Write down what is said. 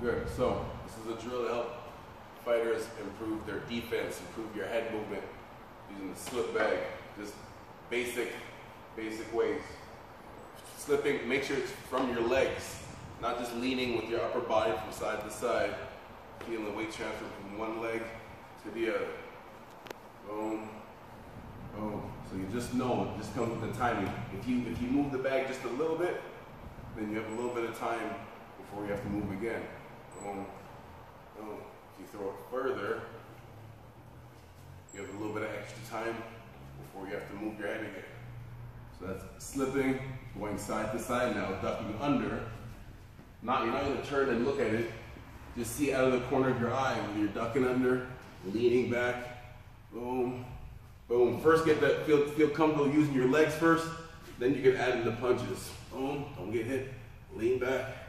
Good. So this is a drill to help fighters improve their defense, improve your head movement using the slip bag. Just basic, basic ways. Slipping, make sure it's from your legs, not just leaning with your upper body from side to side. Feeling the weight transfer from one leg to the other. Boom, boom. So you just know it just comes with the timing. If you if you move the bag just a little bit, then you have a little bit of time before you have to move again. Boom, boom. If you throw it further, you have a little bit of extra time before you have to move your head again. So that's slipping, going side to side now, ducking under. Not, you're not gonna turn and look at it. Just see out of the corner of your eye when you're ducking under, leaning back, boom, boom. First get that, feel, feel comfortable using your legs first, then you can add in the punches. Boom, don't get hit, lean back.